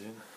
dans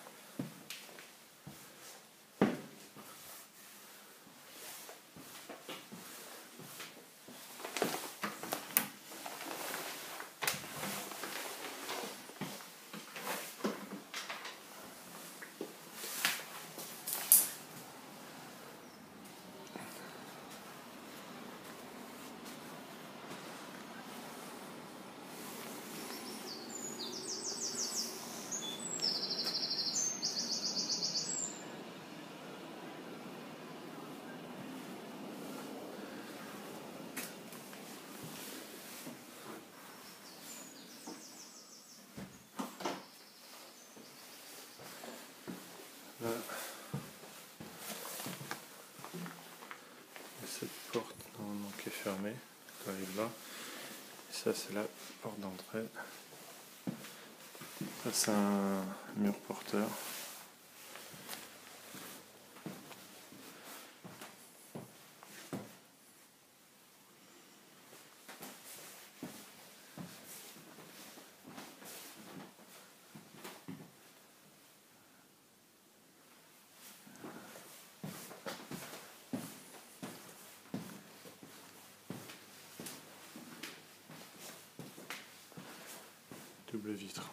ça c'est la porte d'entrée. Ça c'est un mur porteur. double vitre.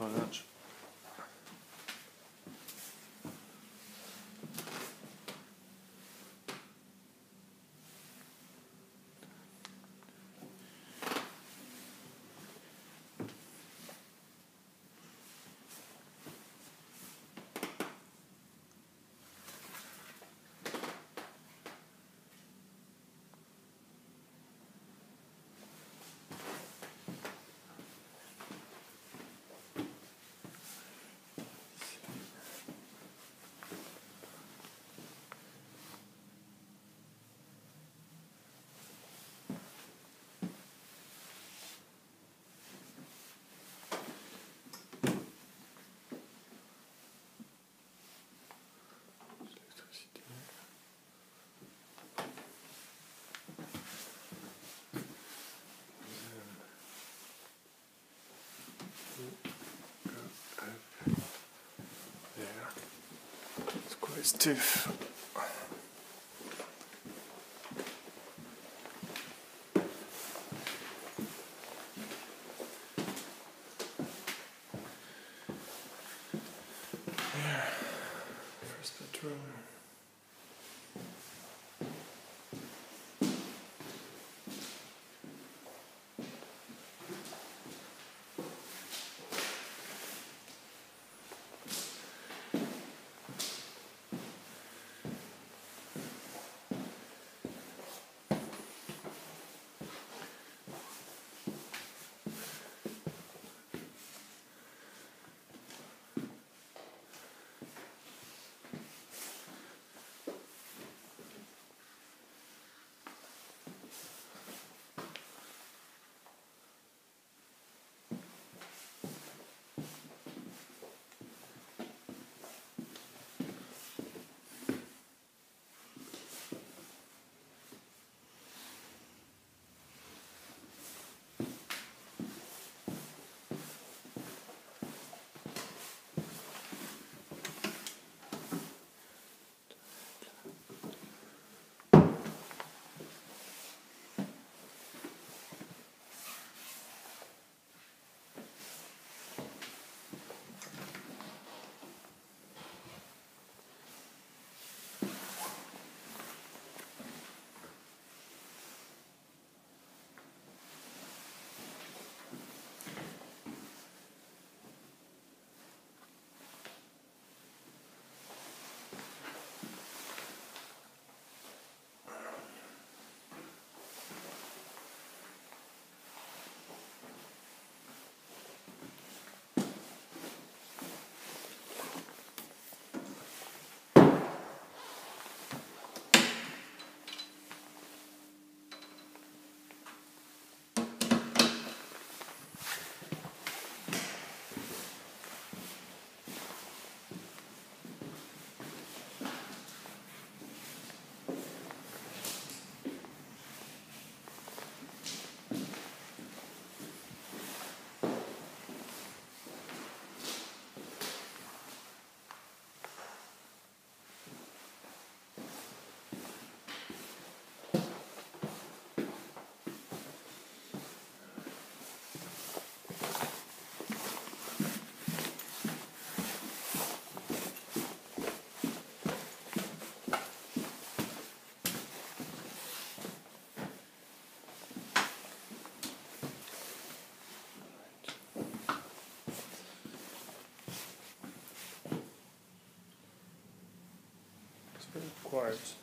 It's stiff. There. First bedroom. It's